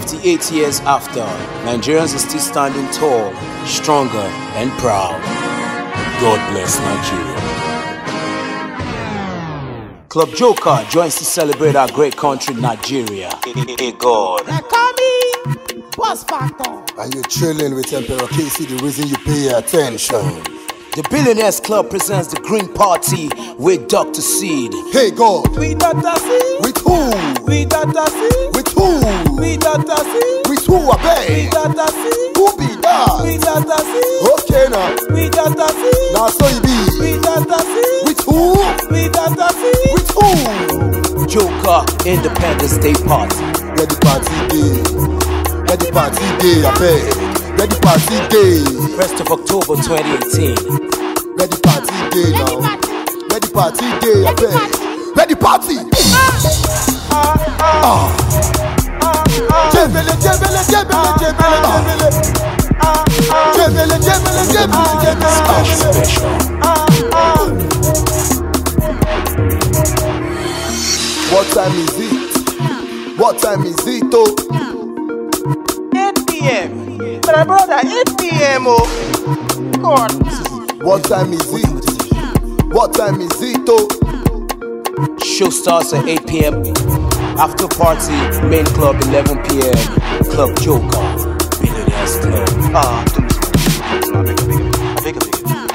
58 years after, Nigerians are still standing tall, stronger, and proud. God bless Nigeria. Club Joker joins to celebrate our great country, Nigeria. Hey God. Kami, what's factor? And you're chilling with Emperor Casey, the reason you pay attention. The Billionaires Club presents the Green Party with Dr. Sid. Hey God, We Dr. C, with who? we Dr. C, With who I we beg? Dr. C, Who be we that? Dr. C, Okay now, we Dr. C, now so you be. we Dr. C, With who? we Dr. C. With who? Joker Independence Day Party. Let the party day. Let the party day, I beg. Let the party day. 1st of October 2018. Let the party day now. Let the party day, I beg. Let the party. Ah. Jebele, What time is it? What time is it, oh? 8 p.m. My brother, 8 p.m. Oh, God. What time is it? What time is it, oh? Show starts at 8 p.m. After party, main club 11 p.m. Club Joker, Billionaires Club. Ah, don't listen. I